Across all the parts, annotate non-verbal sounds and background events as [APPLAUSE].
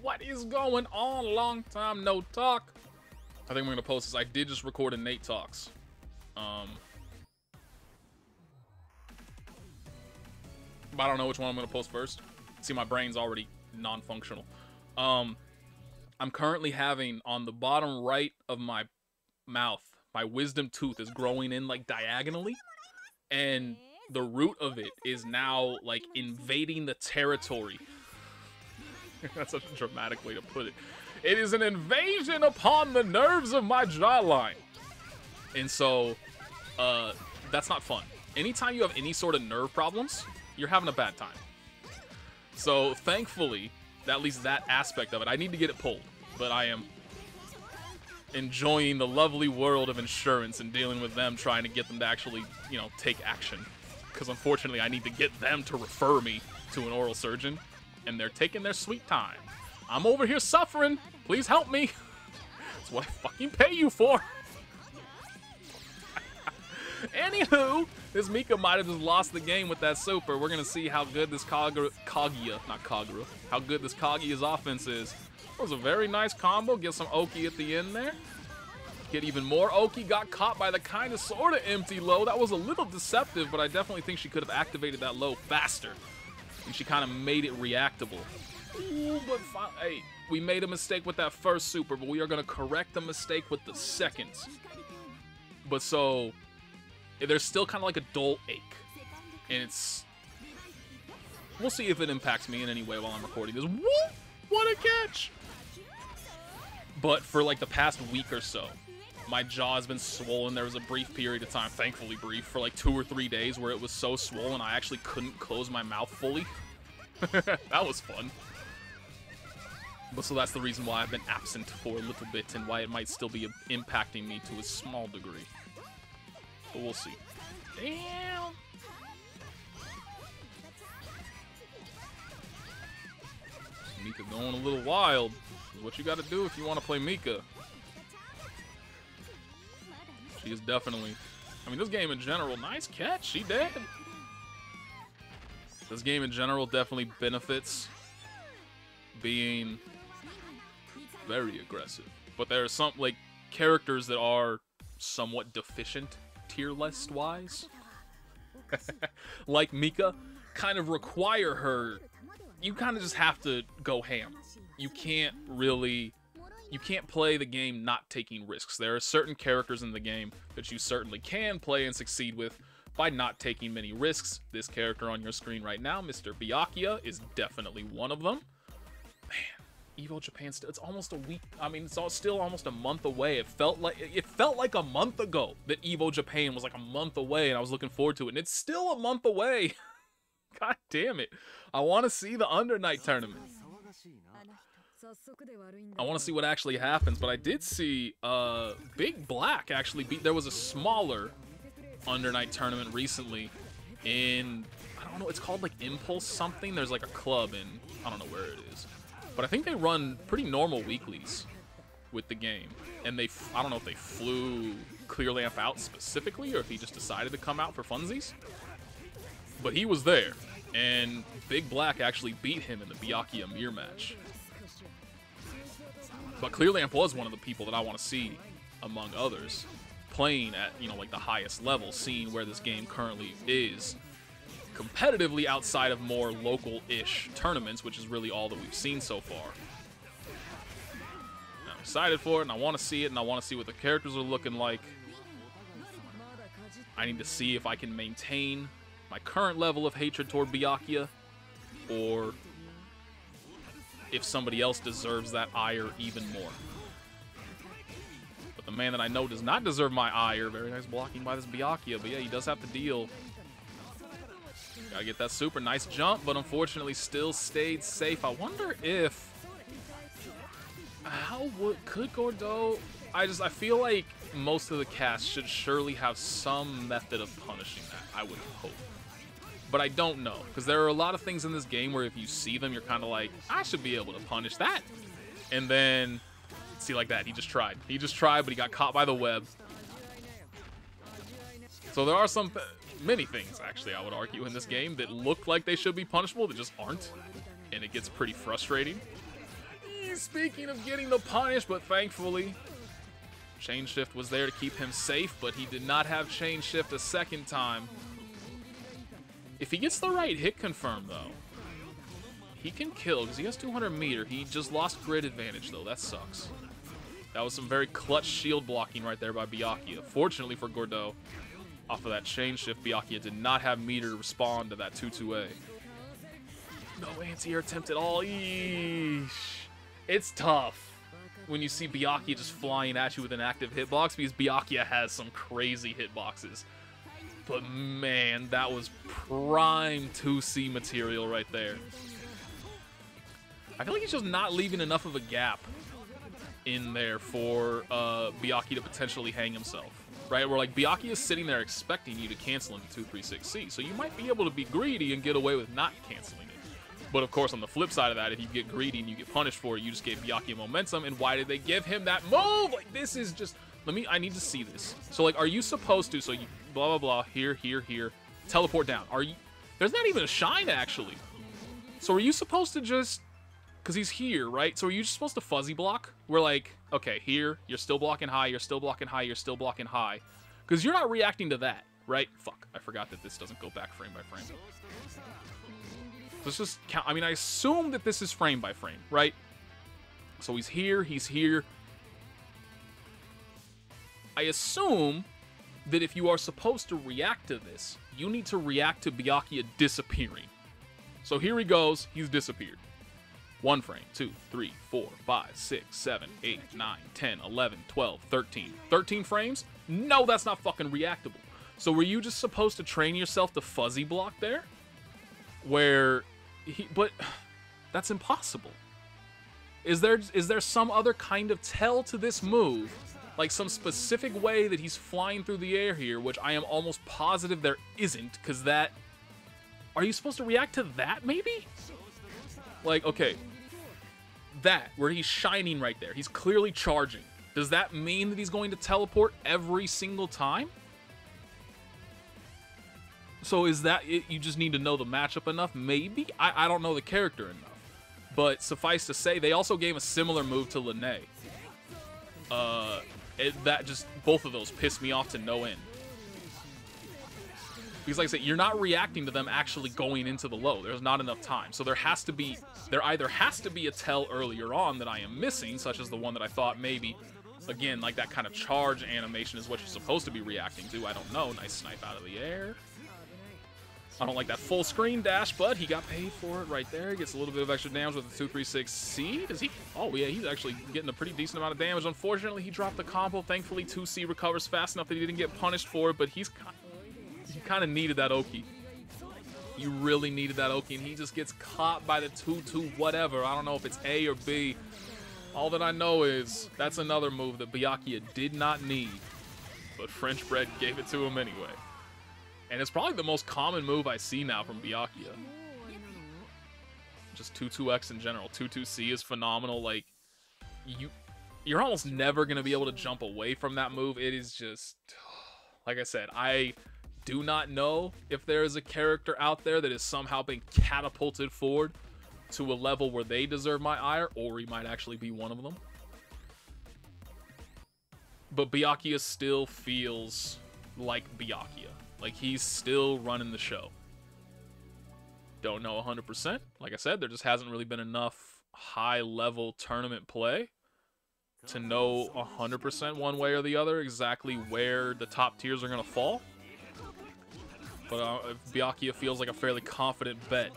What is going on? Long time no talk. I think we're gonna post this. I did just record a Nate Talks. Um, but I don't know which one I'm gonna post first. See, my brain's already non-functional. Um, I'm currently having on the bottom right of my mouth, my wisdom tooth is growing in like diagonally, and the root of it is now like invading the territory. [LAUGHS] That's such a dramatic way to put it. It is an invasion upon the nerves of my jawline. And so, uh, that's not fun. Anytime you have any sort of nerve problems, you're having a bad time. So, thankfully, at least that aspect of it, I need to get it pulled. But I am enjoying the lovely world of insurance and dealing with them, trying to get them to actually, you know, take action. Because unfortunately, I need to get them to refer me to an oral surgeon, and they're taking their sweet time. I'm over here suffering. Please help me. [LAUGHS] That's what I fucking pay you for. [LAUGHS] Anywho, this Mika might have just lost the game with that super. We're gonna see how good this Kaguya, Kaguya, not Kagura, how good this Kaguya's offense is. That was a very nice combo. Get some Oki at the end there. Get even more Oki. Got caught by the kind of sort of empty low. That was a little deceptive, but I definitely think she could have activated that low faster. And she kind of made it reactable. Ooh, but hey, we made a mistake with that first super, but we are going to correct the mistake with the second. But so, there's still kind of like a dull ache. And it's... We'll see if it impacts me in any way while I'm recording this. Whoop! What a catch! But for like the past week or so, my jaw has been swollen. There was a brief period of time, thankfully brief, for like two or three days where it was so swollen I actually couldn't close my mouth fully. [LAUGHS] that was fun. But so that's the reason why I've been absent for a little bit and why it might still be impacting me to a small degree. But we'll see. Damn! Mika going a little wild. What you gotta do if you want to play Mika. She is definitely... I mean, this game in general, nice catch. She dead. This game in general definitely benefits being very aggressive. But there are some, like, characters that are somewhat deficient tier list wise. [LAUGHS] like Mika, kind of require her. You kind of just have to go ham. You can't really. You can't play the game not taking risks. There are certain characters in the game that you certainly can play and succeed with by not taking many risks. This character on your screen right now, Mr. Byakuya, is definitely one of them. Man, Evo Japan, it's almost a week. I mean, it's all still almost a month away. It felt like it felt like a month ago that Evo Japan was like a month away and I was looking forward to it. And it's still a month away. [LAUGHS] God damn it. I want to see the Under Night tournament. I want to see what actually happens, but I did see uh, Big Black actually beat. There was a smaller Under Night tournament recently in I don't know. It's called like Impulse something. There's like a club in I don't know where it is, but I think they run pretty normal weeklies with the game. And they I don't know if they flew Clear Lamp out specifically or if he just decided to come out for funsies. But he was there, and Big Black actually beat him in the Byakuya Mir match. But Clear Lamp was one of the people that I want to see, among others, playing at, you know, like the highest level, seeing where this game currently is competitively outside of more local-ish tournaments, which is really all that we've seen so far. I'm excited for it, and I want to see it, and I want to see what the characters are looking like. I need to see if I can maintain my current level of hatred toward Byakuya, or if somebody else deserves that ire even more. But the man that I know does not deserve my ire, very nice blocking by this Byakuya, but yeah, he does have to deal. Gotta get that super nice jump, but unfortunately still stayed safe. I wonder if... How would... Could Gordeau... I just... I feel like most of the cast should surely have some method of punishing that, I would hope but I don't know. Because there are a lot of things in this game where if you see them, you're kind of like, I should be able to punish that. And then, see like that, he just tried. He just tried, but he got caught by the web. So there are some, many things, actually, I would argue, in this game that look like they should be punishable that just aren't. And it gets pretty frustrating. Eh, speaking of getting the punish, but thankfully, Chain Shift was there to keep him safe, but he did not have Chain Shift a second time. If he gets the right hit confirm, though, he can kill because he has 200 meter. He just lost grid advantage, though. That sucks. That was some very clutch shield blocking right there by Byakuya. Fortunately for Gordeau, off of that chain shift, Byakuya did not have meter to respond to that 2-2A. No anti-air attempt at all. Eesh. It's tough when you see Byakuya just flying at you with an active hitbox because Byakuya has some crazy hitboxes. But man, that was prime 2C material right there. I feel like he's just not leaving enough of a gap in there for uh, Byakuya to potentially hang himself, right? Where like Biaki is sitting there expecting you to cancel into 236C, so you might be able to be greedy and get away with not canceling it. But of course, on the flip side of that, if you get greedy and you get punished for it, you just gave Biaki momentum. And why did they give him that move? Like this is just. Let me. I need to see this. So like, are you supposed to? So you blah blah blah. Here here here. Teleport down. Are you? There's not even a shine actually. So are you supposed to just because he's here, right? So are you just supposed to fuzzy block? We're like, okay, here, you're still blocking high, you're still blocking high, you're still blocking high. Because you're not reacting to that, right? Fuck, I forgot that this doesn't go back frame by frame. Let's just count. I mean, I assume that this is frame by frame, right? So he's here, he's here. I assume that if you are supposed to react to this, you need to react to Byakuya disappearing. So here he goes, he's disappeared. 1 frame, 2, 3, 4, 5, 6, 7, 8, 9, 10, 11, 12, 13. 13 frames? No, that's not fucking reactable. So were you just supposed to train yourself to fuzzy block there? Where he but [SIGHS] that's impossible. Is there is there some other kind of tell to this move? Like some specific way that he's flying through the air here, which I am almost positive there isn't, because that are you supposed to react to that maybe? Like, okay, that, where he's shining right there. He's clearly charging. Does that mean that he's going to teleport every single time? So is that it? You just need to know the matchup enough? Maybe? I, I don't know the character enough. But suffice to say, they also gave a similar move to Linne. Uh, it, that just, both of those piss me off to no end. Because like I said, you're not reacting to them actually going into the low. There's not enough time. So there has to be, there either has to be a tell earlier on that I am missing, such as the one that I thought maybe, again, like that kind of charge animation is what you're supposed to be reacting to. I don't know. Nice snipe out of the air. I don't like that full screen dash, but he got paid for it right there. He gets a little bit of extra damage with the 236C. Does he? Oh, yeah, he's actually getting a pretty decent amount of damage. Unfortunately, he dropped the combo. Thankfully, 2C recovers fast enough that he didn't get punished for it, but he's you kind of needed that Oki. You really needed that Oki, and he just gets caught by the 2-2 whatever. I don't know if it's A or B. All that I know is that's another move that Byakuya did not need, but French Bread gave it to him anyway. And it's probably the most common move I see now from Byakuya. Just 2-2X in general. 2-2C is phenomenal. Like, you, you're almost never going to be able to jump away from that move. It is just... [SIGHS] Like I said, I do not know if there is a character out there that has somehow been catapulted forward to a level where they deserve my ire, or he might actually be one of them. But Byakuya still feels like Byakuya. Like he's still running the show. Don't know 100%. Like I said, there just hasn't really been enough high level tournament play to know 100% one way or the other exactly where the top tiers are going to fall. But uh, Byakuya feels like a fairly confident bet.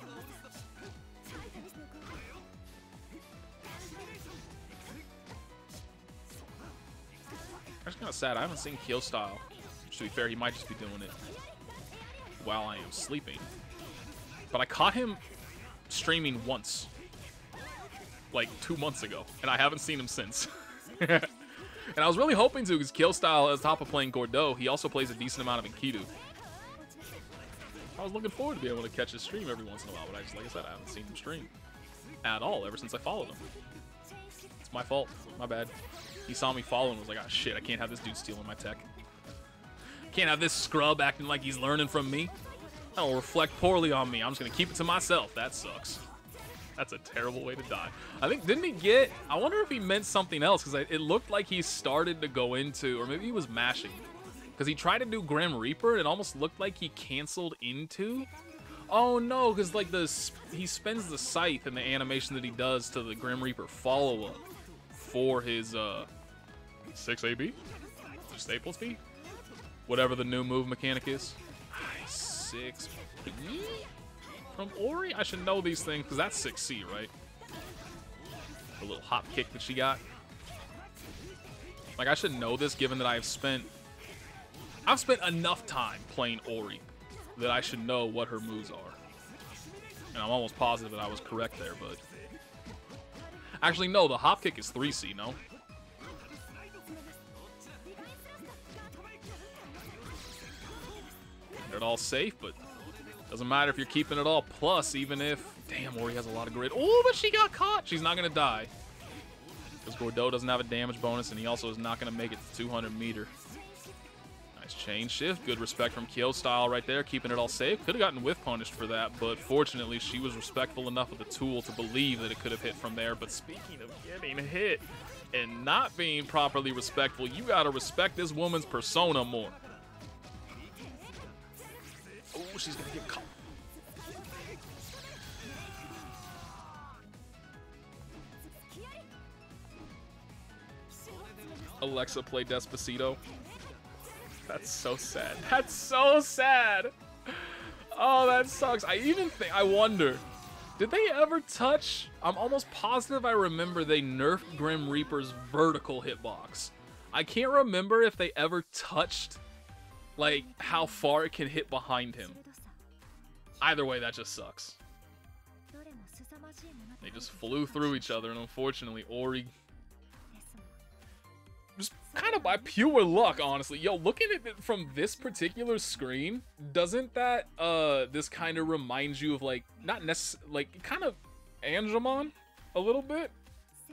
That's kind of sad. I haven't seen Killstyle. To be fair, he might just be doing it while I am sleeping. But I caught him streaming once. Like two months ago. And I haven't seen him since. [LAUGHS] and I was really hoping to because Killstyle, on top of playing Gordeau, he also plays a decent amount of Enkidu. I was looking forward to being able to catch his stream every once in a while, but I just, like I said, I haven't seen him stream at all ever since I followed him. It's my fault. My bad. He saw me follow and was like, oh shit, I can't have this dude stealing my tech. Can't have this scrub acting like he's learning from me. That'll reflect poorly on me. I'm just gonna keep it to myself. That sucks. That's a terrible way to die. I think, didn't he get, I wonder if he meant something else, because it looked like he started to go into, or maybe he was mashing. Because he tried to do Grim Reaper, and it almost looked like he canceled into. Oh no, because like the he spends the scythe in the animation that he does to the Grim Reaper follow-up for his uh 6 AB? Staples feet? Whatever the new move mechanic is. 6 B? From Orie? I should know these things, because that's 6C, right? The little hop kick that she got. Like, I should know this, given that I've spent... I've spent enough time playing Orie that I should know what her moves are. And I'm almost positive that I was correct there, but... Actually, no, the hop kick is 3C, no? They're all safe, but doesn't matter if you're keeping it all plus, even if... Damn, Orie has a lot of grit. Oh, but she got caught. She's not going to die. Because Gordeau doesn't have a damage bonus, and he also is not going to make it to 200 meter. Nice chain shift. Good respect from Kyo style right there, keeping it all safe. Could have gotten whiff punished for that, but fortunately, she was respectful enough of the tool to believe that it could have hit from there. But speaking of getting hit and not being properly respectful, you got to respect this woman's persona more. Oh, she's gonna get caught. Alexa play Despacito. That's so sad. That's so sad. Oh, that sucks. I even think, I wonder, did they ever touch? I'm almost positive I remember they nerfed Grim Reaper's vertical hitbox. I can't remember if they ever touched like how far it can hit behind him. Either way, that just sucks. They just flew through each other, and unfortunately, Orie just kind of by pure luck, honestly. Yo, looking at it from this particular screen, doesn't that uh this kind of remind you of like not necessarily like kind of Angemon a little bit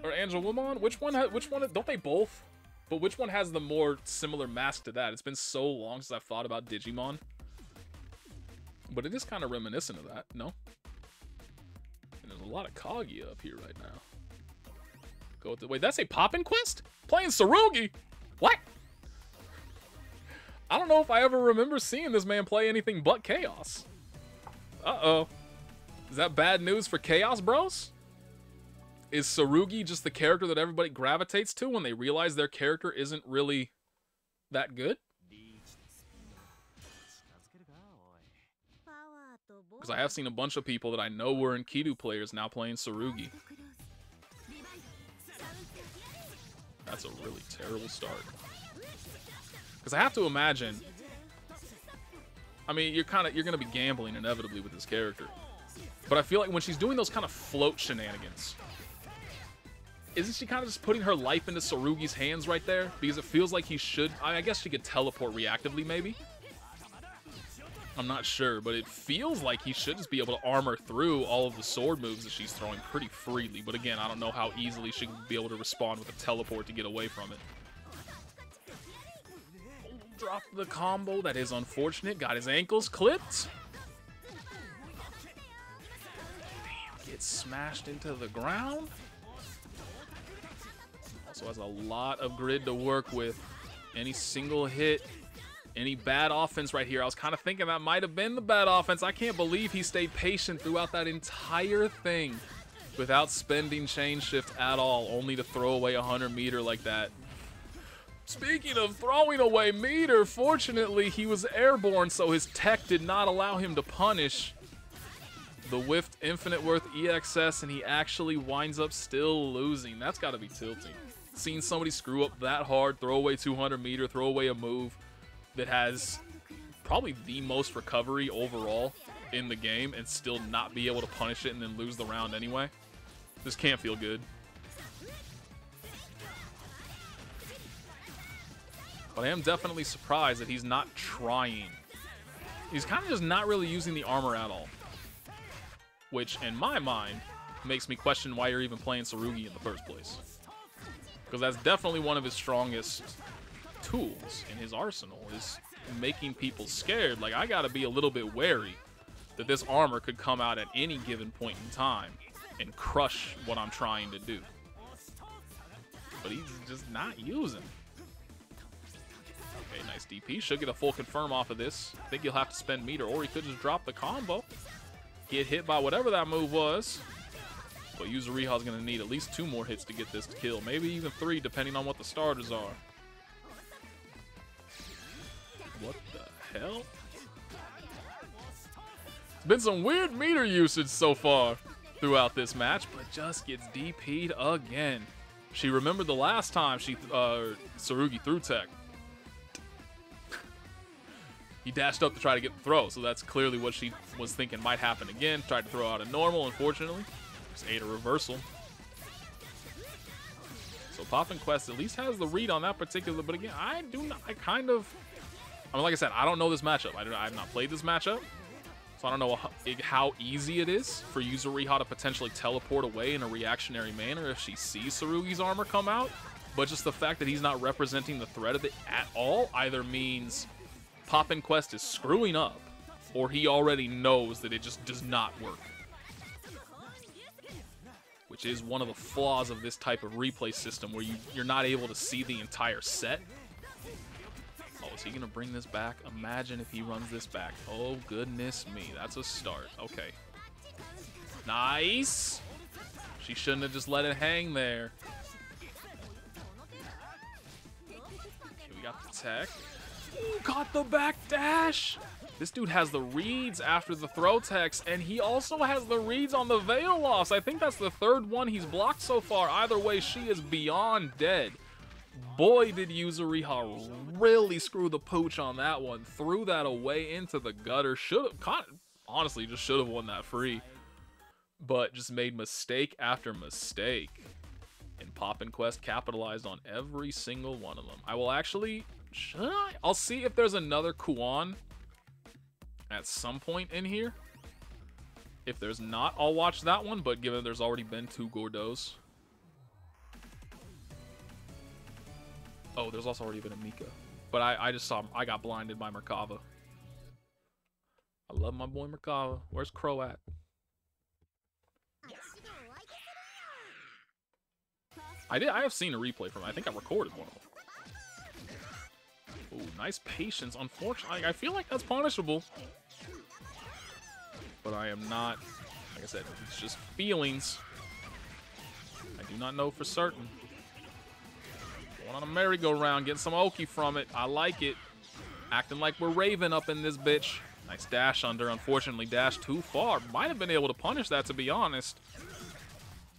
or Angewomon? Which one? which one? Don't they both? But which one has the more similar mask to that? It's been so long since I've thought about Digimon. But it is kind of reminiscent of that, no? And there's a lot of Kaguya up here right now. Go with the, wait, that's a Poppin' Quest? Playing Tsurugi? What? I don't know if I ever remember seeing this man play anything but Chaos. Uh-oh. Is that bad news for Chaos Bros? Is Tsurugi just the character that everybody gravitates to when they realize their character isn't really that good? Because I have seen a bunch of people that I know were Enkidu players now playing Tsurugi. That's a really terrible start. Because I have to imagine... I mean, you're kind of you're gonna be gambling inevitably with this character, but I feel like when she's doing those kind of float shenanigans, isn't she kind of just putting her life into Tsurugi's hands right there? Because it feels like he should. I guess she could teleport reactively, maybe. I'm not sure, but it feels like he should just be able to armor through all of the sword moves that she's throwing pretty freely. But again, I don't know how easily she would be able to respond with a teleport to get away from it. Drop the combo. That is unfortunate. Got his ankles clipped. Damn, gets smashed into the ground. Also has a lot of grid to work with. Any single hit, any bad offense right here. I was kind of thinking that might have been the bad offense. I can't believe he stayed patient throughout that entire thing without spending chain shift at all, only to throw away a 100 meter like that. Speaking of throwing away meter, fortunately he was airborne, so his tech did not allow him to punish the whiffed infinite worth EXS, and he actually winds up still losing. That's got to be tilting seen somebody screw up that hard, throw away 200 meter, throw away a move that has probably the most recovery overall in the game and still not be able to punish it and then lose the round anyway. This can't feel good. But I am definitely surprised that he's not trying. He's kind of just not really using the armor at all. Which, in my mind, makes me question why you're even playing Tsurugi in the first place. Because that's definitely one of his strongest tools in his arsenal, is making people scared. Like, I gotta be a little bit wary that this armor could come out at any given point in time and crush what I'm trying to do. But he's just not using. Okay, nice DP. Should get a full confirm off of this. I think he'll have to spend meter, or he could just drop the combo. Get hit by whatever that move was. But Yuzuriha's going to need at least two more hits to get this kill. Maybe even three, depending on what the starters are. What the hell? It's been some weird meter usage so far throughout this match, but just gets DP'd again. She remembered the last time she uh, Tsurugi threw tech. [LAUGHS] he dashed up to try to get the throw, so that's clearly what she was thinking might happen again. Tried to throw out a normal, unfortunately. Just ate a reversal. So Poppin Quest at least has the read on that particular, but again, I do not, I kind of, I mean, like I said, I don't know this matchup. I, do, I have not played this matchup. So I don't know how, easy it is for Yuzuriha to potentially teleport away in a reactionary manner if she sees Tsurugi's armor come out. But just the fact that he's not representing the threat of it at all either means Poppin Quest is screwing up, or he already knows that it just does not work. Which is one of the flaws of this type of replay system where you, you're not able to see the entire set Oh, is he going to bring this back? Imagine if he runs this back. Oh, goodness me. That's a start. Okay. Nice. She shouldn't have just let it hang there. Okay, we got the tech. Ooh, got the back dash. This dude has the reads after the throw text, and he also has the reads on the veil loss. I think that's the third one he's blocked so far. Either way, she is beyond dead. Boy, did Yuzuriha really screw the pooch on that one. Threw that away into the gutter. Should have, honestly, just should have won that free. But just made mistake after mistake. And Poppin Quest capitalized on every single one of them. I will actually, should I? I'll see if there's another Kuon at some point in here. If there's not, I'll watch that one. But given there's already been two Gordeaus. Oh, there's also already been a Mika. But I, I just saw, I got blinded by Merkava. I love my boy Merkava. Where's Crow at? I did. I have seen a replay from it. I think I recorded one Oh, nice patience. Unfortunately, I feel like that's punishable. But I am not, like I said, it's just feelings. I do not know for certain. Going on a merry-go-round, getting some Oki from it. I like it. Acting like we're Raven up in this bitch. Nice dash under. Unfortunately, dash too far. Might have been able to punish that, to be honest.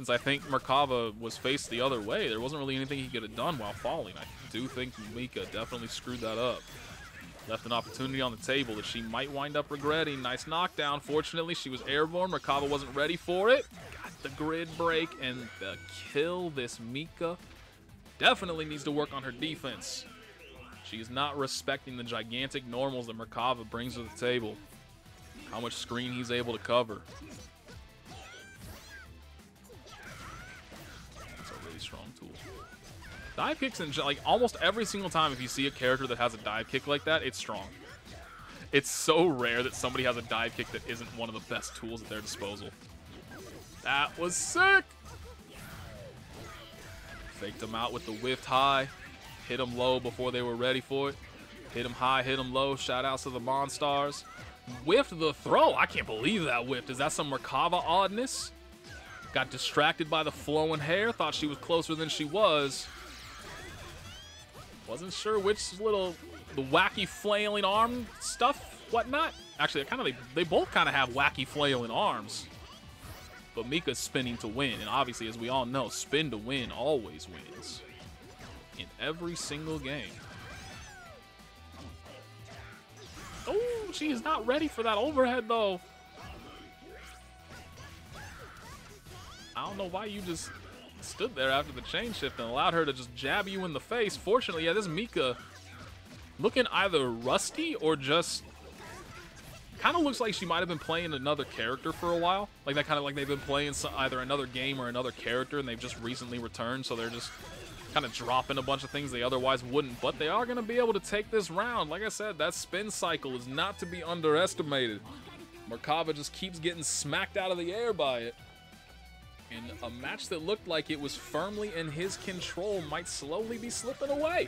Since I think Merkava was faced the other way, there wasn't really anything he could have done while falling. I do think Mika definitely screwed that up. Left an opportunity on the table that she might wind up regretting. Nice knockdown. Fortunately, she was airborne. Merkava wasn't ready for it. Got the grid break and the kill. This Mika definitely needs to work on her defense. She is not respecting the gigantic normals that Merkava brings to the table. How much screen he's able to cover. Dive kicks, and like almost every single time if you see a character that has a dive kick like that, it's strong. It's so rare that somebody has a dive kick that isn't one of the best tools at their disposal. That was sick! Faked him out with the whiffed high. Hit him low before they were ready for it. Hit him high, hit him low. Shout outs to the Monstars. Whiffed the throw. I can't believe that whiffed. Is that some Merkava oddness? Got distracted by the flowing hair. Thought she was closer than she was. Wasn't sure which little, the wacky flailing arm stuff, whatnot. Actually, kind of they, they both kind of have wacky flailing arms. But Mika's spinning to win, and obviously, as we all know, spin to win always wins. In every single game. Oh, she is not ready for that overhead, though. I don't know why you just stood there after the chain shift and allowed her to just jab you in the face. Fortunately, yeah, this Mika looking either rusty or just kind of looks like she might have been playing another character for a while. Like that kind of like they've been playing either another game or another character and they've just recently returned, so they're just kind of dropping a bunch of things they otherwise wouldn't. But they are going to be able to take this round. Like I said, that spin cycle is not to be underestimated. Merkava just keeps getting smacked out of the air by it. And a match that looked like it was firmly in his control might slowly be slipping away.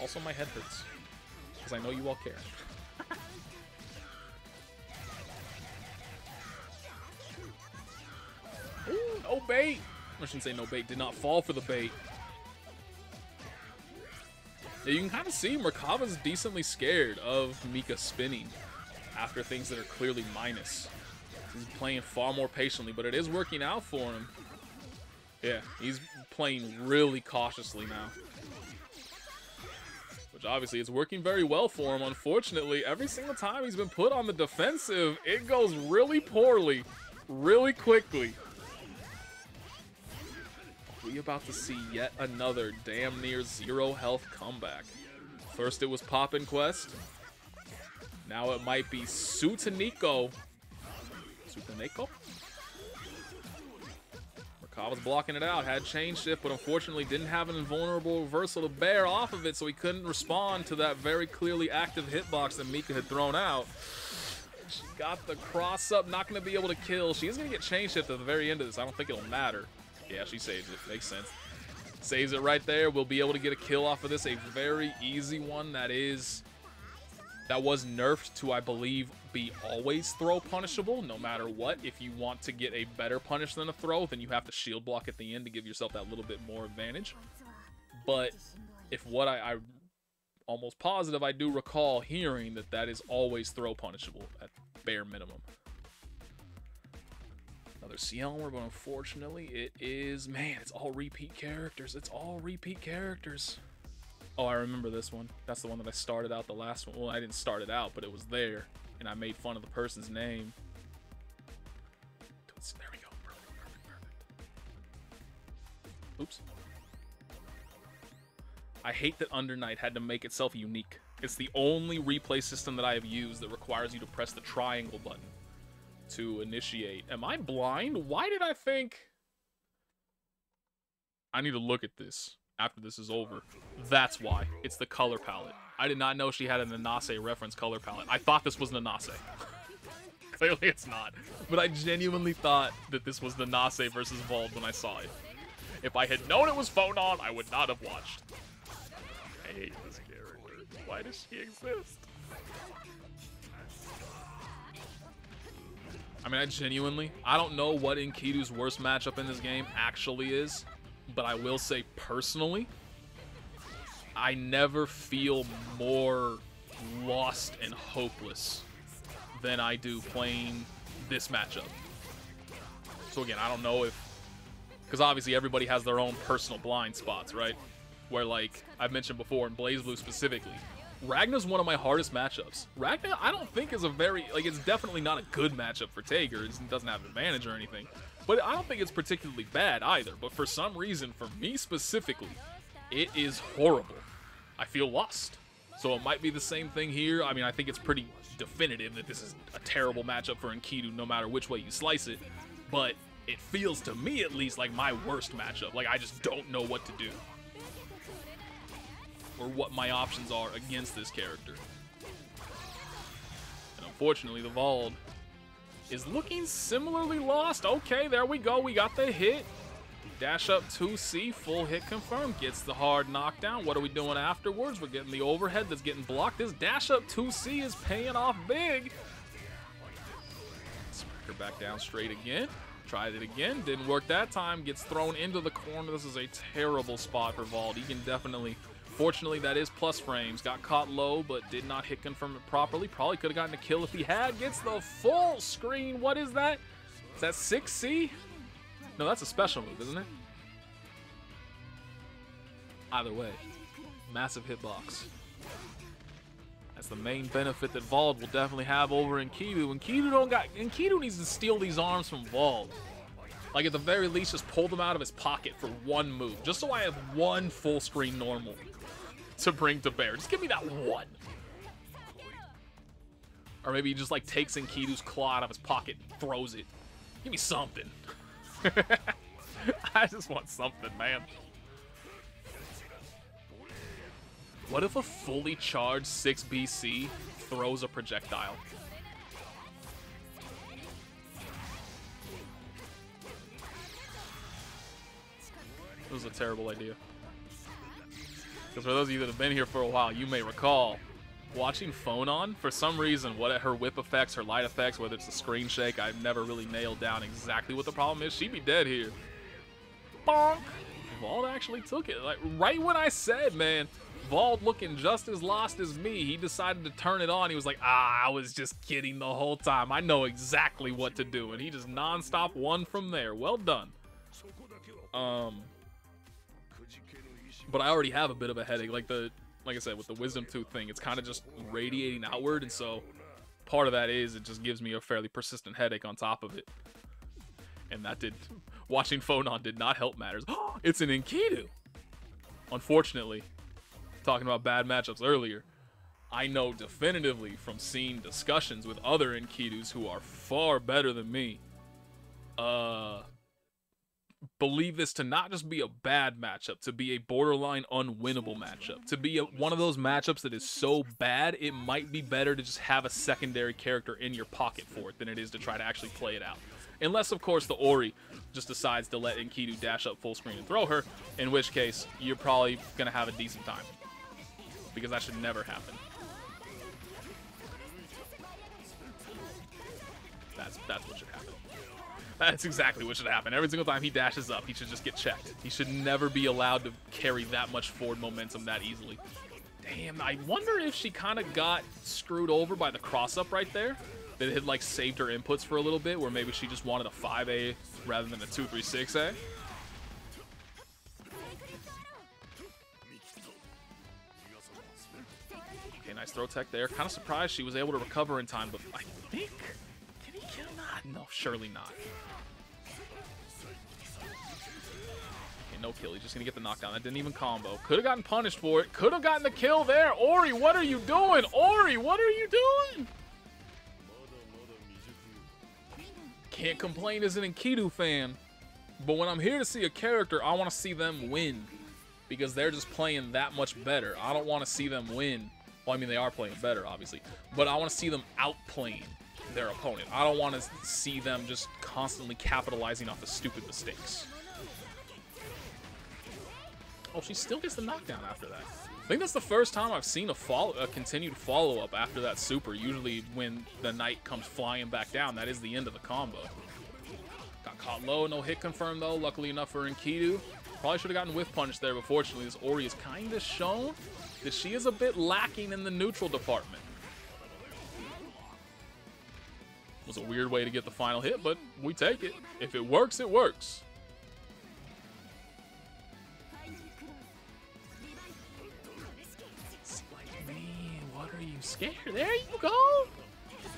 Also, my head hurts. Because I know you all care. [LAUGHS] Ooh, no bait! I shouldn't say no bait. Did not fall for the bait. Yeah, you can kind of see Merkava's decently scared of Mika spinning after things that are clearly minus. He's playing far more patiently, but it is working out for him. Yeah, he's playing really cautiously now. Which obviously is working very well for him. Unfortunately, every single time he's been put on the defensive, it goes really poorly, really quickly. We about to see yet another damn near zero health comeback. First it was Poppin Quest. Now it might be Sutaniko Sutaneko? was blocking it out, had chain shift, but unfortunately didn't have an invulnerable reversal to bear off of it, so he couldn't respond to that very clearly active hitbox that Mika had thrown out. She got the cross up, not going to be able to kill. She is going to get chain shift at the very end of this. I don't think it'll matter. Yeah, she saves it. Makes sense. Saves it right there. We'll be able to get a kill off of this. A very easy one that is... That was nerfed to, I believe, be always throw punishable, no matter what. If you want to get a better punish than a throw, then you have to shield block at the end to give yourself that little bit more advantage. But if what I, I almost positive I do recall hearing that that is always throw punishable at bare minimum. Another CL but unfortunately it is, man, it's all repeat characters. It's all repeat characters. Oh, I remember this one. That's the one that I started out the last one. Well, I didn't start it out, but it was there and I made fun of the person's name. There we go. Perfect, perfect, perfect. Oops. I hate that Under Night had to make itself unique. It's the only replay system that I have used that requires you to press the triangle button to initiate. Am I blind? Why did I think... I need to look at this after this is over. That's why. It's the color palette. I did not know she had a Nanase reference color palette. I thought this was Nanase. [LAUGHS] Clearly it's not. But I genuinely thought that this was Nanase versus Vald when I saw it. If I had known it was Phonon, I would not have watched. I hate this character. Why does she exist? I mean, I genuinely, I don't know what Enkidu's worst matchup in this game actually is, but I will say personally, I never feel more lost and hopeless than I do playing this matchup. So again, I don't know if... Because obviously everybody has their own personal blind spots, right? Where, like, I've mentioned before, in BlazBlue specifically, Ragna's one of my hardest matchups. Ragna, I don't think is a very... Like, it's definitely not a good matchup for Tager. It doesn't have an advantage or anything. But I don't think it's particularly bad either. But for some reason, for me specifically, it is horrible. I feel lost. So it might be the same thing here. I mean, I think it's pretty definitive that this is a terrible matchup for Enkidu no matter which way you slice it. But it feels to me at least like my worst matchup. Like I just don't know what to do. Or what my options are against this character. And unfortunately, the Vald is looking similarly lost. Okay, there we go. We got the hit. Dash up 2C, full hit confirmed, gets the hard knockdown. What are we doing afterwards? We're getting the overhead that's getting blocked. This dash up 2C is paying off big. Smacker back down straight again. Tried it again, didn't work that time. Gets thrown into the corner. This is a terrible spot for Vald. He can definitely, fortunately that is plus frames. Got caught low, but did not hit confirm it properly. Probably could have gotten a kill if he had. Gets the full screen. What is that? Is that 6C? No, that's a special move, isn't it? Either way, massive hitbox. That's the main benefit that Vald will definitely have over in Enkidu. And Enkidu don't got Enkidu needs to steal these arms from Vald. Like at the very least, just pull them out of his pocket for one move, just so I have one full screen normal to bring to bear. Just give me that one. Or maybe he just like takes Enkidu's claw out of his pocket and throws it. Give me something. [LAUGHS] I just want something, man. What if a fully charged 6BC throws a projectile? This is a terrible idea. Because for those of you that have been here for a while, you may recall watching Phonon, for some reason, what her whip effects, her light effects, whether it's the screen shake, I've never really nailed down exactly what the problem is. She'd be dead here. Bonk! Vald actually took it. Like, right when I said, man, Vald looking just as lost as me, he decided to turn it on. He was like, ah, I was just kidding the whole time. I know exactly what to do. And he just nonstop won from there. Well done. Um, but I already have a bit of a headache. Like the, like I said, with the wisdom tooth thing, it's kind of just radiating outward, and so part of that is it just gives me a fairly persistent headache on top of it. And that did, watching Phonon did not help matters. [GASPS] it's an Enkidu. Unfortunately, talking about bad matchups earlier, I know definitively from seeing discussions with other Enkidus who are far better than me, uh, believe this to not just be a bad matchup, to be a borderline unwinnable matchup, to be a, one of those matchups that is so bad it might be better to just have a secondary character in your pocket for it than it is to try to actually play it out. Unless, of course, the Orie just decides to let Enkidu dash up full screen and throw her, in which case you're probably going to have a decent time. Because that should never happen. That's, that's what should happen. [LAUGHS] That's exactly what should happen. Every single time he dashes up, he should just get checked. He should never be allowed to carry that much forward momentum that easily. Damn, I wonder if she kind of got screwed over by the cross-up right there. That had, like, saved her inputs for a little bit, where maybe she just wanted a 5A rather than a 2-3-6A. Okay, nice throw tech there. Kind of surprised she was able to recover in time, but I think... [LAUGHS] No, surely not. Okay, no kill. He's just gonna get the knockdown. That didn't even combo. Could have gotten punished for it. Could have gotten the kill there. Orie, what are you doing? Orie, what are you doing? Can't complain as an Enkidu fan. But when I'm here to see a character, I want to see them win. Because they're just playing that much better. I don't want to see them win. Well, I mean, they are playing better, obviously. But I want to see them outplaying their opponent. I don't want to see them just constantly capitalizing off the stupid mistakes. Oh, she still gets the knockdown after that. I think that's the first time I've seen a follow a continued follow-up after that super. Usually when the knight comes flying back down, that is the end of the combo. Got caught low, no hit confirmed though, luckily enough for Enkidu. Probably should have gotten whiff punish there, but fortunately this Orie is kind of shown that she is a bit lacking in the neutral department. Was a weird way to get the final hit, but we take it. If it works, it works. Like, man, what are you scared. There you go.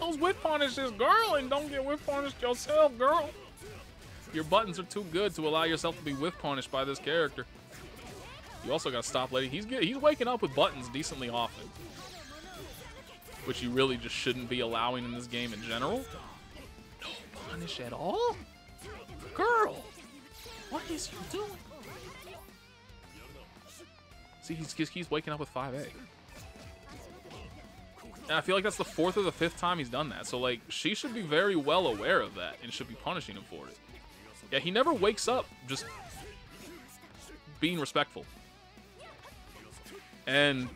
Those whip punish this girl and don't get whip punished yourself, girl. Your buttons are too good to allow yourself to be whip punished by this character. You also gotta stop letting. He's good. He's waking up with buttons decently often, which you really just shouldn't be allowing in this game in general. No punish at all, girl. What is you doing? See, he's, he's waking up with 5A. And I feel like that's the fourth or the fifth time he's done that. So, like, she should be very well aware of that and should be punishing him for it. Yeah, he never wakes up just being respectful. And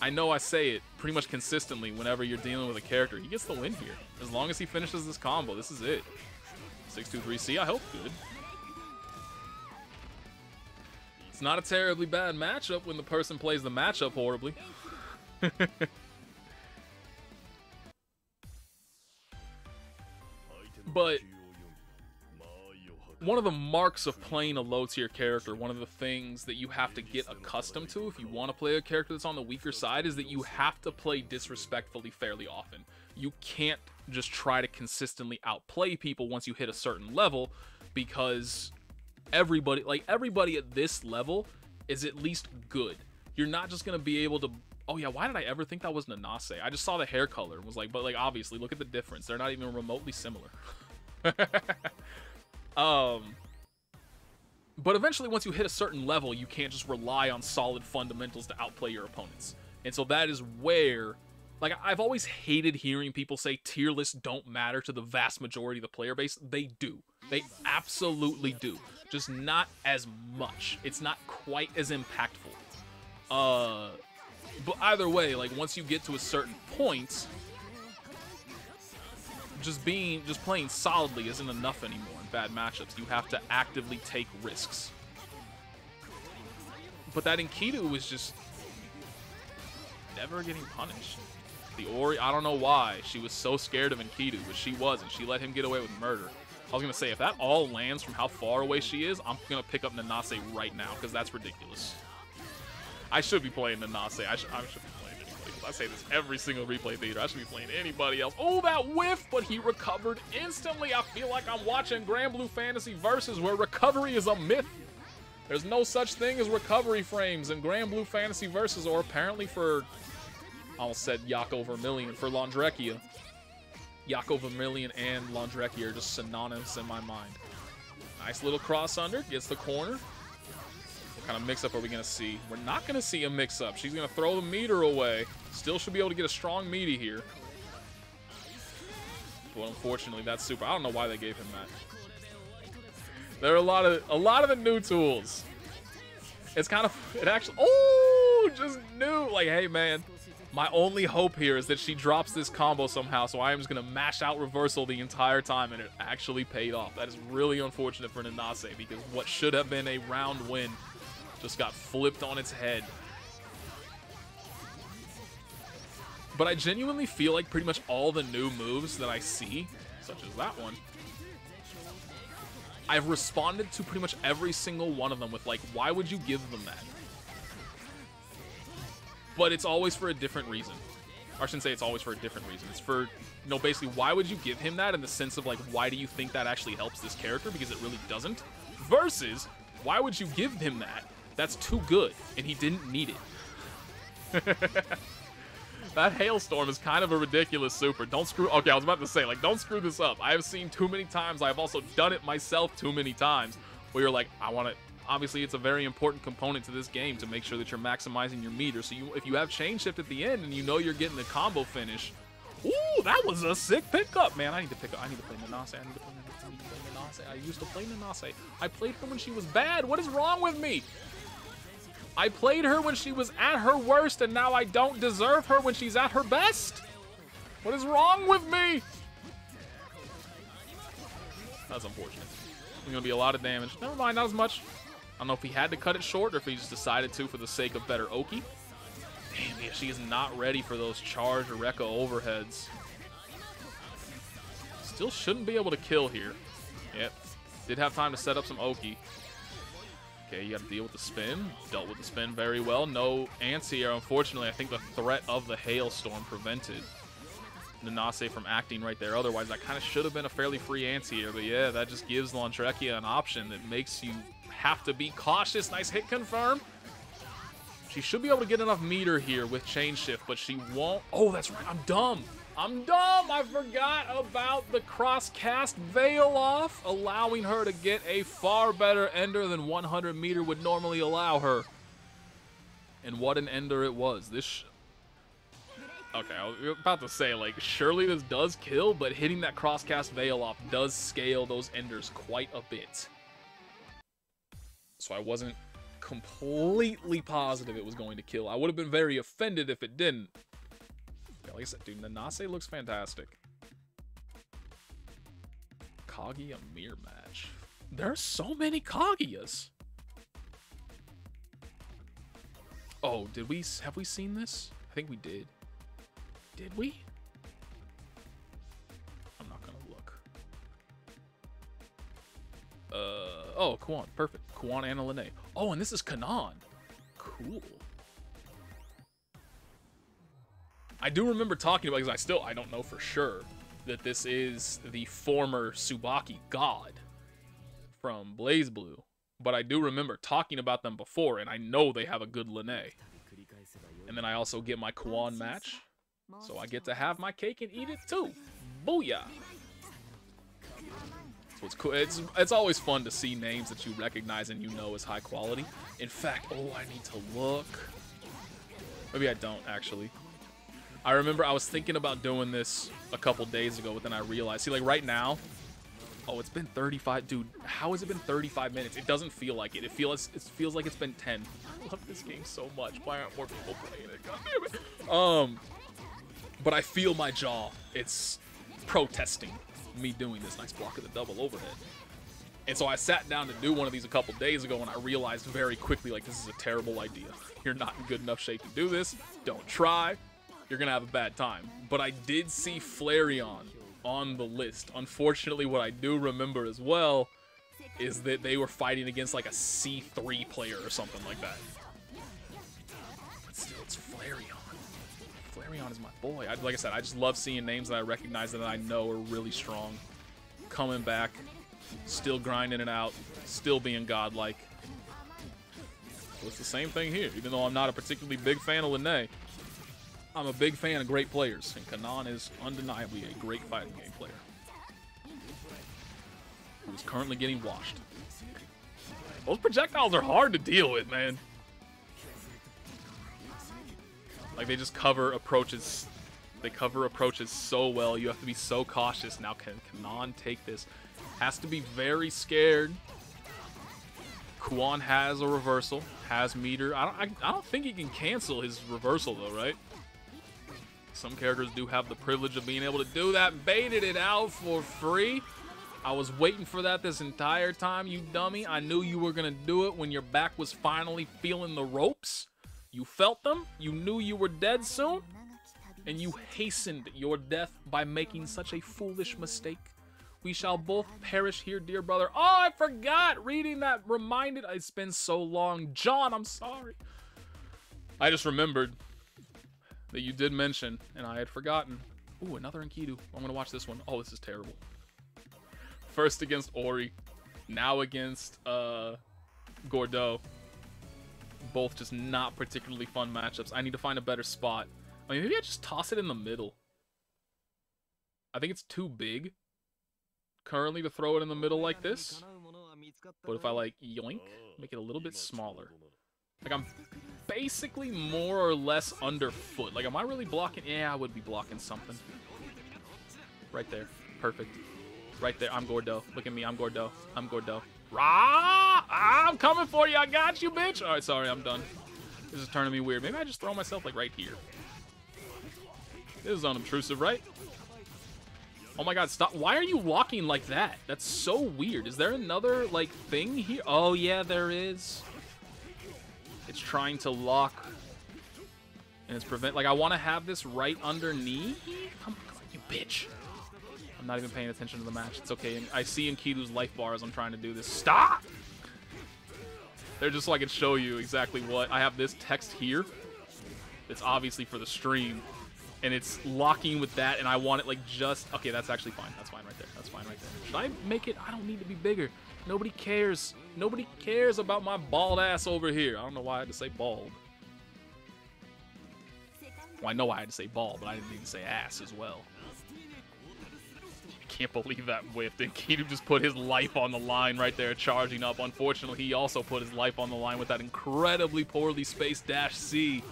I know I say it pretty much consistently whenever you're dealing with a character. He gets the win here. As long as he finishes this combo, this is it. 623C, I hope good. It's not a terribly bad matchup when the person plays the matchup horribly. [LAUGHS] But one of the marks of playing a low tier character, one of the things that you have to get accustomed to if you want to play a character that's on the weaker side is that you have to play disrespectfully fairly often. You can't just try to consistently outplay people once you hit a certain level because everybody, like everybody at this level is at least good. You're not just going to be able to Oh yeah, why did I ever think that was Nanase? I just saw the hair color and was like, but like obviously, look at the difference. They're not even remotely similar. [LAUGHS] um, but eventually, once you hit a certain level, you can't just rely on solid fundamentals to outplay your opponents. And so that is where, like, I've always hated hearing people say tier lists don't matter to the vast majority of the player base. They do. They absolutely do. just not as much. It's not quite as impactful. Uh, but either way, like once you get to a certain point, just being just playing solidly isn't enough anymore bad matchups. You have to actively take risks. But that Enkidu was just never getting punished. The Orie, I don't know why. She was so scared of Enkidu, but she wasn't. She let him get away with murder. I was going to say, if that all lands from how far away she is, I'm going to pick up Nanase right now, because that's ridiculous. I should be playing Nanase. I, I should be. I say this every single replay theater. I should be playing anybody else. Oh, that whiff, but he recovered instantly. I feel like I'm watching Granblue Fantasy Versus, where recovery is a myth. There's no such thing as recovery frames in Granblue Fantasy Versus, or apparently for I almost said Yako Vermillion for Londrekia. Yako Vermillion and Londrekia are just synonymous in my mind. Nice little cross under, gets the corner. Kind of mix-up are we going to see? We're not going to see a mix-up. She's going to throw the meter away. Still should be able to get a strong meaty here. But unfortunately, that's super. I don't know why they gave him that. There are a lot of a lot of the new tools. It's kind of it actually. Oh, just new. Like, hey man, my only hope here is that she drops this combo somehow, so I am just going to mash out reversal the entire time, and it actually paid off. That is really unfortunate for Nanase, because what should have been a round win just got flipped on its head. But I genuinely feel like pretty much all the new moves that I see, such as that one, I've responded to pretty much every single one of them with like, why would you give them that? but it's always for a different reason. Or I shouldn't say it's always for a different reason. It's for, you know, basically, why would you give him that in the sense of, like, why do you think that actually helps this character? Because it really doesn't. Versus, why would you give him that? That's too good, and he didn't need it. [LAUGHS] that Hailstorm is kind of a ridiculous super. Don't screw... Okay, I was about to say, like, don't screw this up. I have seen too many times. I have also done it myself too many times where you're like, I want to obviously it's a very important component to this game to make sure that you're maximizing your meter. So you, if you have chain shift at the end and you know you're getting the combo finish, ooh, that was a sick pickup, man. I need to pick up. I need to play Nanase. I need to play, Nanase. I used to play Nanase. I played her when she was bad. What is wrong with me? I played her when she was at her worst, and now I don't deserve her when she's at her best. What is wrong with me? That's unfortunate. There's gonna be a lot of damage. Never mind, not as much. I don't know if he had to cut it short or if he just decided to for the sake of better Oki. Damn, yeah, she is not ready for those charge or Rekka overheads. Still shouldn't be able to kill here. Yep. Did have time to set up some Oki. Okay, you got to deal with the spin. Dealt with the spin very well. No anti here, Unfortunately, I think the threat of the hailstorm prevented Nanase from acting right there. Otherwise, that kind of should have been a fairly free anti here. But yeah, that just gives Londrekia an option that makes you have to be cautious. Nice hit confirm. She should be able to get enough meter here with chain shift, but she won't. Oh, that's right. I'm dumb. I'm dumb. I forgot about the cross cast veil off, allowing her to get a far better ender than 100 meter would normally allow her. And what an ender it was. This. Okay, I was about to say, like, surely this does kill, but hitting that crosscast veil off does scale those enders quite a bit so I wasn't completely positive it was going to kill. I would have been very offended if it didn't. Like I said, dude, Nanase looks fantastic. Kaguya mirror match. There are so many Kaguyas. Oh, did we have we seen this? I think we did. Did we? I'm not gonna look. Uh, oh, Kuon. Perfect. Kuon and Linne. Oh, and this is Kanan. Cool. I do remember talking about, because I still, I don't know for sure, that this is the former Tsubaki god from BlazBlue, But I do remember talking about them before, and I know they have a good Linne. And then I also get my Kuon match. So I get to have my cake and eat it too. Booyah! what's cool. It's it's always fun to see names that you recognize and you know is high quality. In fact, oh, I need to look. Maybe I don't actually. I remember I was thinking about doing this a couple days ago, but then I realized, see, like right now, Oh, it's been 35. Dude, how has it been 35 minutes? It doesn't feel like it. It feels it feels like it's been 10. I love this game so much. Why aren't more people playing it? God damn it. Um, but I feel my jaw. It's protesting me doing this nice block of the double overhead. And so I sat down to do one of these a couple days ago and I realized very quickly, like, this is a terrible idea. You're not in good enough shape to do this. Don't try. You're going to have a bad time. But I did see Flareon on the list. Unfortunately, what I do remember as well is that they were fighting against like a C3 player or something like that. But still, it's Flareon. Flareon is my boy. I, like I said, I just love seeing names that I recognize that I know are really strong. Coming back, still grinding it out, still being godlike. So it's the same thing here, even though I'm not a particularly big fan of Linne. I'm a big fan of great players, and Kanan is undeniably a great fighting game player. Who is currently getting washed. Those projectiles are hard to deal with, man. Like, they just cover approaches. They cover approaches so well. You have to be so cautious. Now, can Kanan take this? Has to be very scared. Kuon has a reversal, has meter. I don't, I, I don't think he can cancel his reversal, though, right? Some characters do have the privilege of being able to do that. Baited it out for free. I was waiting for that this entire time, you dummy. I knew you were going to do it when your back was finally feeling the ropes. You felt them. You knew you were dead soon. And you hastened your death by making such a foolish mistake. We shall both perish here, dear brother. Oh, I forgot. Reading that reminded. It's been so long. John, I'm sorry. I just remembered that you did mention, and I had forgotten. Ooh, another Enkidu. I'm to watch this one. Oh, this is terrible. First against Orie, now against uh, Gordeau. Both just not particularly fun matchups. I need to find a better spot. I mean, maybe I just toss it in the middle. I think it's too big currently to throw it in the middle like this. But if I like yoink, make it a little bit smaller. Like I'm basically more or less underfoot. Like, am I really blocking? Yeah, I would be blocking something. Right there. Perfect. Right there. I'm Gordeau. Look at me. I'm Gordeau. I'm Gordeau. Rah! I'm coming for you. I got you, bitch. All right, sorry. I'm done. This is turning me weird. Maybe I just throw myself, like, right here. This is unobtrusive, right? Oh my god, stop. Why are you walking like that? That's so weird. Is there another, like, thing here? Oh, yeah, there is. It's trying to lock. And it's prevent. Like, I want to have this right underneath. Come, on, you bitch. I'm not even paying attention to the match. It's okay. I see Enkidu's life bar as I'm trying to do this. Stop! They're just so I can show you exactly what. I have this text here. It's obviously for the stream. And it's locking with that, and I want it like just... Okay, that's actually fine. That's fine right there. That's fine right there. Should I make it... I don't need to be bigger. Nobody cares. Nobody cares about my bald ass over here. I don't know why I had to say bald. Well, I know I had to say bald, but I didn't to say ass as well. I can't believe that whiffed. Enkidu just put his life on the line right there, charging up. Unfortunately, he also put his life on the line with that incredibly poorly spaced dash C.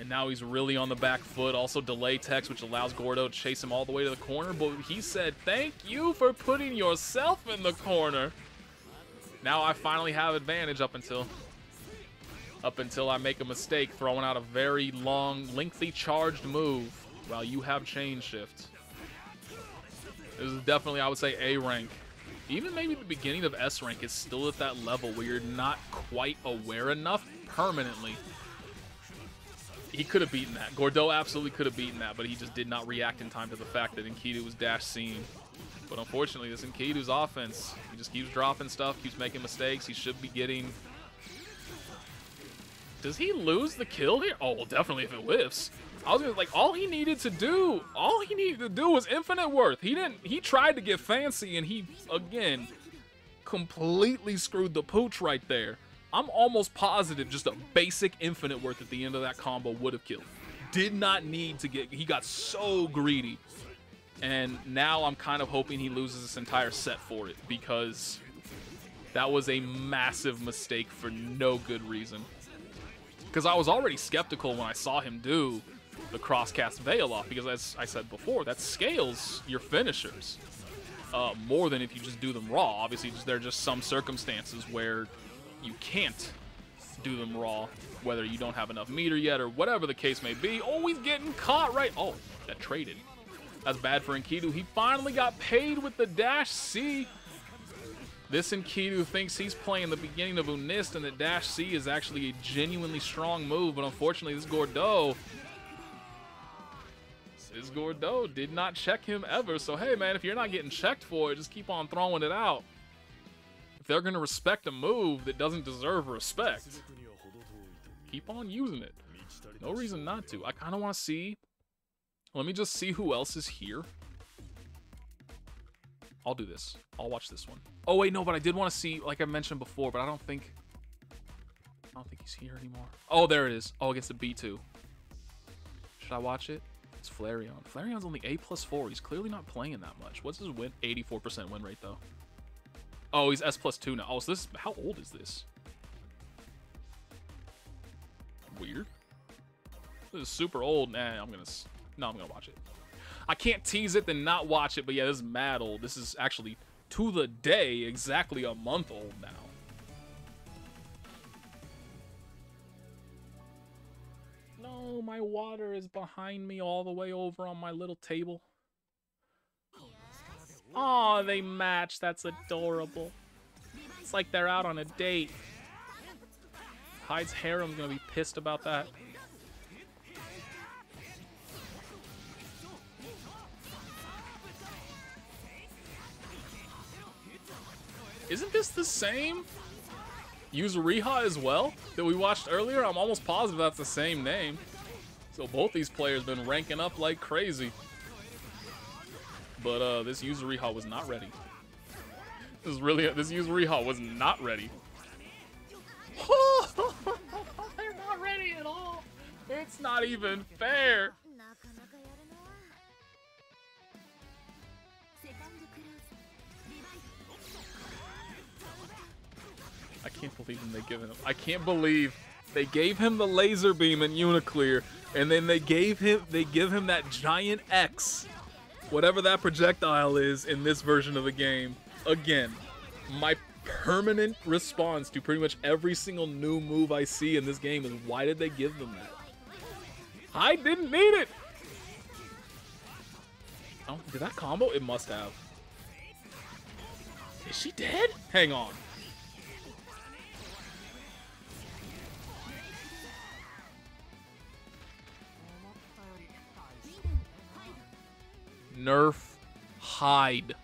And now he's really on the back foot. Also delay text, which allows Gordeau to chase him all the way to the corner. But he said, thank you for putting yourself in the corner. Now I finally have advantage up until up until I make a mistake throwing out a very long, lengthy charged move while you have chain shift. This is definitely, I would say, A rank. Even maybe the beginning of S rank is still at that level where you're not quite aware enough permanently he could have beaten that. Gordeau absolutely could have beaten that, but he just did not react in time to the fact that Enkidu was dash seen. But unfortunately, this Enkidu's offense, he just keeps dropping stuff, keeps making mistakes. He should be getting... Does he lose the kill here? Oh, well, definitely if it whiffs. I was gonna, like, all he needed to do, all he needed to do was infinite worth. He didn't, he tried to get fancy, and he, again, completely screwed the pooch right there. I'm almost positive just a basic infinite worth at the end of that combo would have killed. Did not need to get, he got so greedy. And now I'm kind of hoping he loses this entire set for it because that was a massive mistake for no good reason. Because I was already skeptical when I saw him do the crosscast veil off because as I said before, that scales your finishers. uh, more than if you just do them raw. Obviously, there are just some circumstances where you can't do them raw, whether you don't have enough meter yet or whatever the case may be. Always getting caught right. Oh, that traded. That's bad for Enkidu. He finally got paid with the dash C. This Enkidu thinks he's playing the beginning of Unist and that dash C is actually a genuinely strong move, but unfortunately this Gordeau this Gordeau did not check him ever. So hey man, if you're not getting checked for it, just keep on throwing it out. If they're gonna respect a move that doesn't deserve respect, keep on using it. No reason not to. I kinda wanna see let me just see who else is here. I'll do this. I'll watch this one. Oh, wait, no, but I did want to see, like I mentioned before, but I don't think... I don't think he's here anymore. Oh, there it is. Oh, against the B2. Should I watch it? It's Flareon. Flareon's only A plus 4. He's clearly not playing that much. What's his win? 84% win rate, though. Oh, he's S plus 2 now. Oh, so this... How old is this? Weird. This is super old. Nah, I'm gonna... No, I'm gonna watch it. I can't tease it then not watch it, but yeah, this is mad old. This is actually to the day exactly a month old now. No, my water is behind me all the way over on my little table. Oh, they match. That's adorable. It's like they're out on a date. Hyde's harem's gonna be pissed about that. Isn't this the same Yuzuriha as well that we watched earlier? I'm almost positive that's the same name. So both these players been ranking up like crazy. But uh, this Yuzuriha was not ready. This is really this Yuzuriha was not ready. [LAUGHS] They're not ready at all. It's not even fair. I can't believe they given him. I can't believe they gave him the laser beam in Uniclear, and then they gave him they give him that giant X, whatever that projectile is in this version of the game. Again, my permanent response to pretty much every single new move I see in this game is why did they give them that? I didn't need it. Oh, did that combo? It must have. Is she dead? Hang on. Nerf Hyde.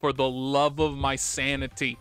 For the love of my sanity.